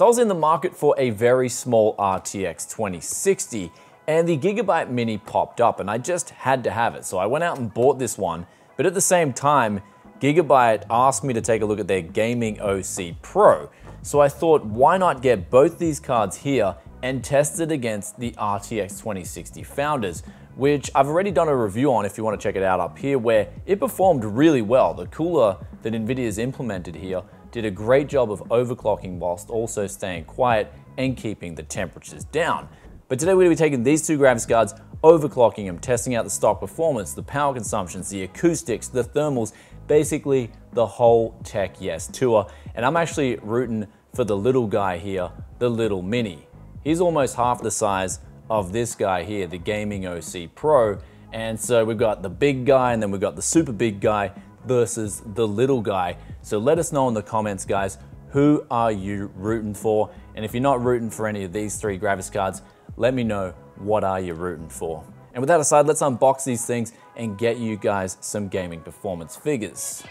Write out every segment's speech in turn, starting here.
So I was in the market for a very small RTX 2060 and the Gigabyte Mini popped up and I just had to have it. So I went out and bought this one, but at the same time, Gigabyte asked me to take a look at their Gaming OC Pro. So I thought, why not get both these cards here and test it against the RTX 2060 Founders, which I've already done a review on if you want to check it out up here, where it performed really well. The cooler that NVIDIA's implemented here did a great job of overclocking whilst also staying quiet and keeping the temperatures down. But today we're going to be taking these two graphics cards, overclocking them, testing out the stock performance, the power consumptions, the acoustics, the thermals, basically the whole Tech Yes tour. And I'm actually rooting for the little guy here, the little mini. He's almost half the size of this guy here, the Gaming OC Pro. And so we've got the big guy and then we've got the super big guy versus the little guy. So let us know in the comments, guys, who are you rooting for? And if you're not rooting for any of these three graphics cards, let me know what are you rooting for. And with that aside, let's unbox these things and get you guys some gaming performance figures.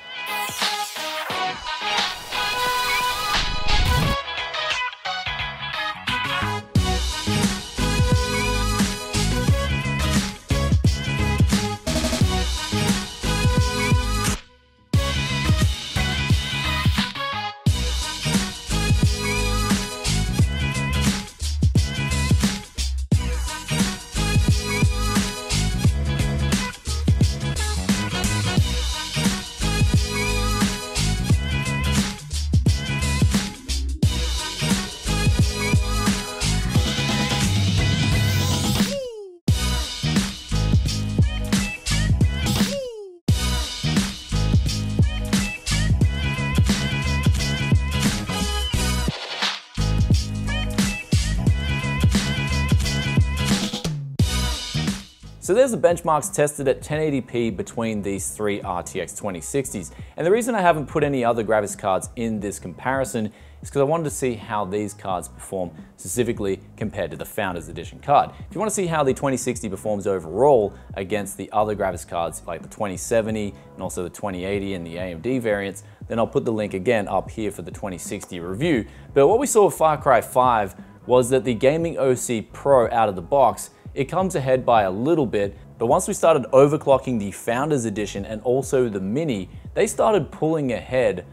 So there's the benchmarks tested at 1080p between these three RTX 2060s. And the reason I haven't put any other graphics cards in this comparison is because I wanted to see how these cards perform specifically compared to the Founders Edition card. If you want to see how the 2060 performs overall against the other graphics cards like the 2070 and also the 2080 and the AMD variants, then I'll put the link again up here for the 2060 review. But what we saw with Far Cry 5 was that the Gaming OC Pro out of the box it comes ahead by a little bit, but once we started overclocking the Founders Edition and also the Mini, they started pulling ahead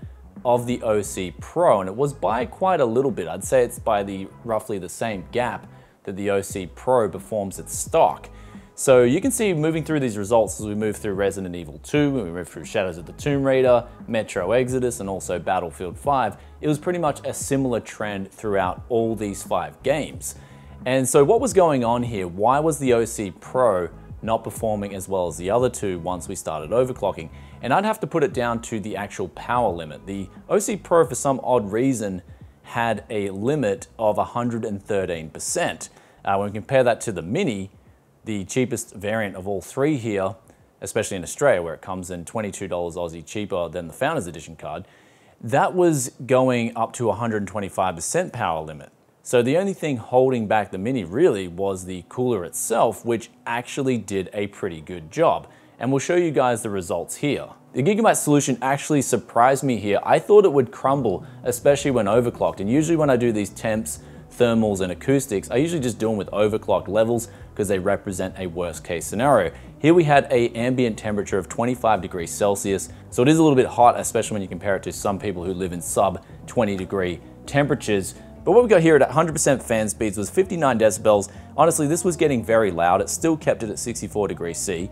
of the OC Pro, and it was by quite a little bit. I'd say it's by the roughly the same gap that the OC Pro performs at stock. So you can see moving through these results as we move through Resident Evil 2, we move through Shadows of the Tomb Raider, Metro Exodus, and also Battlefield 5, it was pretty much a similar trend throughout all these five games. And so what was going on here? Why was the OC Pro not performing as well as the other two once we started overclocking? And I'd have to put it down to the actual power limit. The OC Pro, for some odd reason, had a limit of 113%. Uh, when we compare that to the Mini, the cheapest variant of all three here, especially in Australia where it comes in $22 Aussie cheaper than the Founders Edition card, that was going up to 125% power limit. So the only thing holding back the Mini really was the cooler itself, which actually did a pretty good job. And we'll show you guys the results here. The Gigabyte solution actually surprised me here. I thought it would crumble, especially when overclocked. And usually when I do these temps, thermals, and acoustics, I usually just do them with overclocked levels because they represent a worst case scenario. Here we had a ambient temperature of 25 degrees Celsius, so it is a little bit hot, especially when you compare it to some people who live in sub 20 degree temperatures. But what we got here at 100% fan speeds was 59 decibels. Honestly, this was getting very loud. It still kept it at 64 degrees C.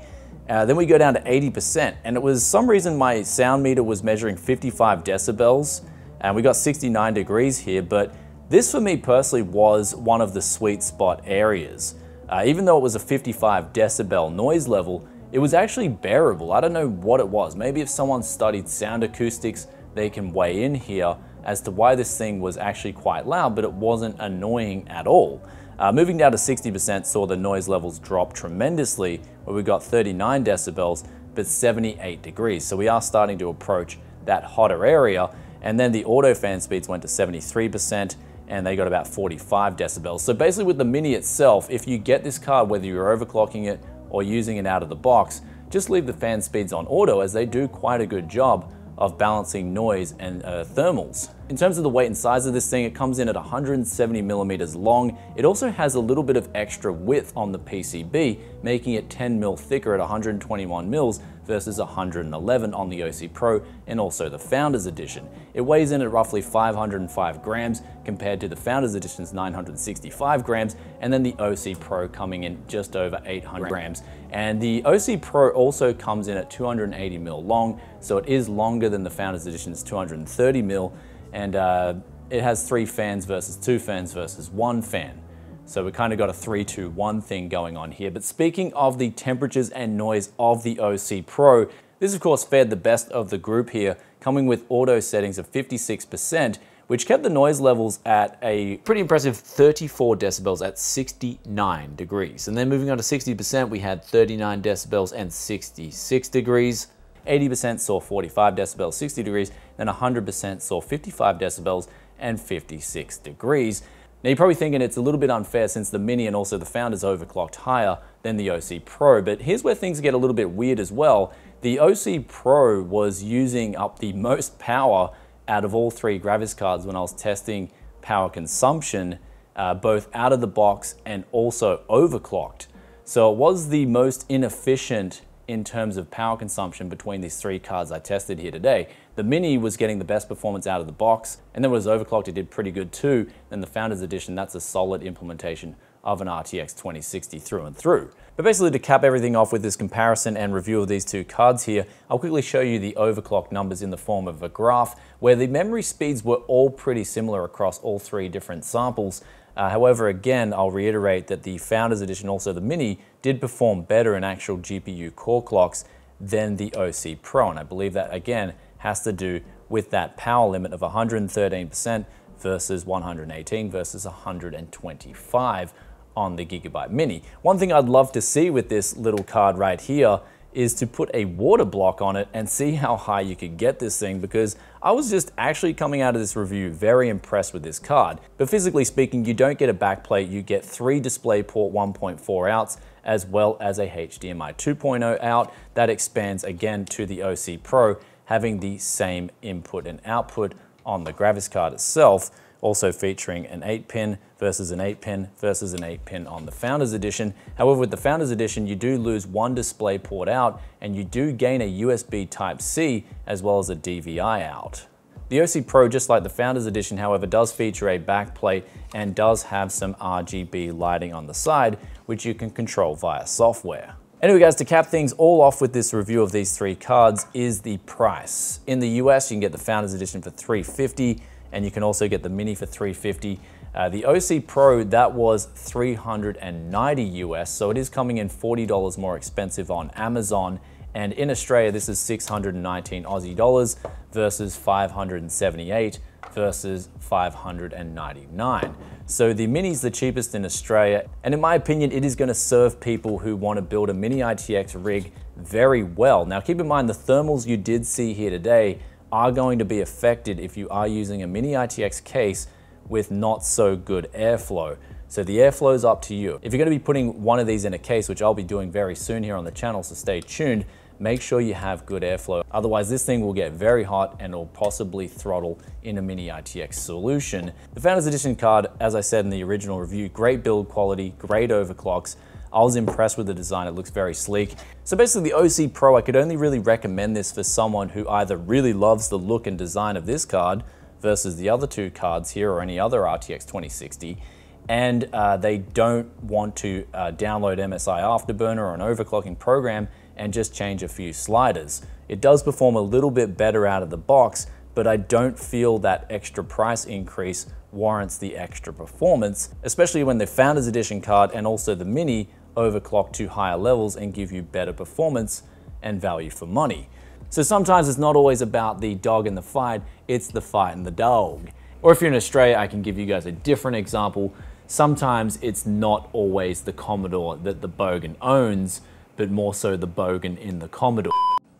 Uh, then we go down to 80%, and it was some reason my sound meter was measuring 55 decibels, and we got 69 degrees here, but this for me personally was one of the sweet spot areas. Uh, even though it was a 55 decibel noise level, it was actually bearable. I don't know what it was. Maybe if someone studied sound acoustics, they can weigh in here as to why this thing was actually quite loud, but it wasn't annoying at all. Uh, moving down to 60% saw the noise levels drop tremendously, where we got 39 decibels, but 78 degrees. So we are starting to approach that hotter area. And then the auto fan speeds went to 73%, and they got about 45 decibels. So basically with the Mini itself, if you get this card, whether you're overclocking it or using it out of the box, just leave the fan speeds on auto as they do quite a good job of balancing noise and uh, thermals. In terms of the weight and size of this thing, it comes in at 170 millimeters long. It also has a little bit of extra width on the PCB, making it 10 mil thicker at 121 mils versus 111 on the OC Pro and also the Founders Edition. It weighs in at roughly 505 grams compared to the Founders Edition's 965 grams, and then the OC Pro coming in just over 800 grams. And the OC Pro also comes in at 280 mil long, so it is longer than the Founders Edition's 230 mil, and uh, it has three fans versus two fans versus one fan. So we kind of got a 3-2-1 thing going on here. But speaking of the temperatures and noise of the OC Pro, this of course fared the best of the group here, coming with auto settings of 56%, which kept the noise levels at a pretty impressive 34 decibels at 69 degrees. And then moving on to 60%, we had 39 decibels and 66 degrees. 80% saw 45 decibels, 60 degrees, then 100% saw 55 decibels and 56 degrees. Now you're probably thinking it's a little bit unfair since the Mini and also the Founder's overclocked higher than the OC Pro, but here's where things get a little bit weird as well. The OC Pro was using up the most power out of all three Gravis cards when I was testing power consumption, uh, both out of the box and also overclocked. So it was the most inefficient in terms of power consumption between these three cards I tested here today. The Mini was getting the best performance out of the box, and then when it was overclocked, it did pretty good too. Then the Founders Edition, that's a solid implementation of an RTX 2060 through and through. But basically to cap everything off with this comparison and review of these two cards here, I'll quickly show you the overclock numbers in the form of a graph where the memory speeds were all pretty similar across all three different samples. Uh, however, again, I'll reiterate that the Founders Edition, also the Mini, did perform better in actual GPU core clocks than the OC Pro. And I believe that, again, has to do with that power limit of 113% versus 118 versus 125 on the Gigabyte Mini. One thing I'd love to see with this little card right here is to put a water block on it and see how high you could get this thing because I was just actually coming out of this review very impressed with this card. But physically speaking, you don't get a backplate, you get three DisplayPort 1.4 outs as well as a HDMI 2.0 out that expands again to the OC Pro having the same input and output on the Gravis card itself also featuring an 8-pin versus an 8-pin versus an 8-pin on the Founders Edition. However, with the Founders Edition, you do lose one display port out and you do gain a USB Type-C as well as a DVI out. The OC Pro, just like the Founders Edition, however, does feature a backplate and does have some RGB lighting on the side, which you can control via software. Anyway guys, to cap things all off with this review of these three cards is the price. In the US, you can get the Founders Edition for 350 and you can also get the Mini for 350. Uh, the OC Pro, that was 390 US, so it is coming in $40 more expensive on Amazon. And in Australia, this is 619 Aussie dollars versus 578 versus 599. So the Mini is the cheapest in Australia, and in my opinion, it is gonna serve people who wanna build a Mini ITX rig very well. Now keep in mind the thermals you did see here today are going to be affected if you are using a mini ITX case with not so good airflow. So the airflow is up to you. If you're gonna be putting one of these in a case, which I'll be doing very soon here on the channel, so stay tuned, make sure you have good airflow. Otherwise, this thing will get very hot and will possibly throttle in a mini ITX solution. The Founders Edition card, as I said in the original review, great build quality, great overclocks, I was impressed with the design, it looks very sleek. So basically the OC Pro, I could only really recommend this for someone who either really loves the look and design of this card versus the other two cards here or any other RTX 2060, and uh, they don't want to uh, download MSI Afterburner or an overclocking program and just change a few sliders. It does perform a little bit better out of the box, but I don't feel that extra price increase warrants the extra performance, especially when the Founders Edition card and also the Mini overclock to higher levels and give you better performance and value for money. So sometimes it's not always about the dog in the fight, it's the fight and the dog. Or if you're in Australia, I can give you guys a different example. Sometimes it's not always the Commodore that the Bogan owns, but more so the Bogan in the Commodore.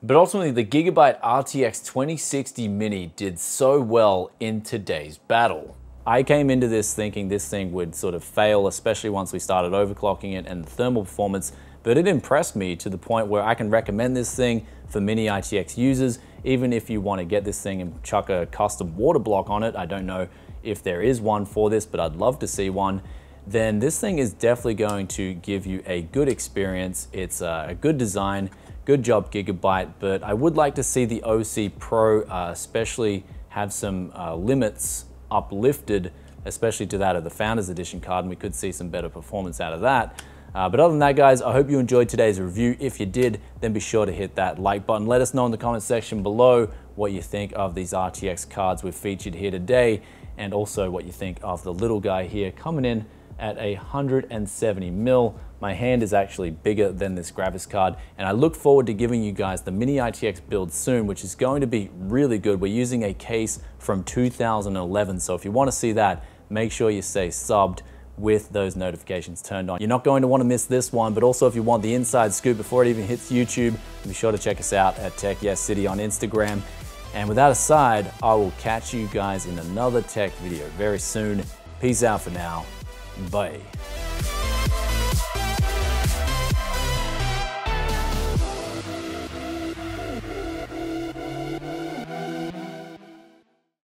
But ultimately, the Gigabyte RTX 2060 Mini did so well in today's battle. I came into this thinking this thing would sort of fail, especially once we started overclocking it and the thermal performance, but it impressed me to the point where I can recommend this thing for mini ITX users. even if you want to get this thing and chuck a custom water block on it, I don't know if there is one for this, but I'd love to see one, then this thing is definitely going to give you a good experience. It's a good design, good job Gigabyte, but I would like to see the OC Pro uh, especially have some uh, limits uplifted, especially to that of the Founders Edition card, and we could see some better performance out of that. Uh, but other than that, guys, I hope you enjoyed today's review. If you did, then be sure to hit that like button. Let us know in the comment section below what you think of these RTX cards we've featured here today, and also what you think of the little guy here coming in at a 170 mil. My hand is actually bigger than this Gravis card, and I look forward to giving you guys the Mini ITX build soon, which is going to be really good. We're using a case from 2011, so if you want to see that, make sure you stay subbed with those notifications turned on. You're not going to want to miss this one, but also if you want the inside scoop before it even hits YouTube, be sure to check us out at Tech Yes City on Instagram. And with that aside, I will catch you guys in another tech video very soon. Peace out for now. Bye.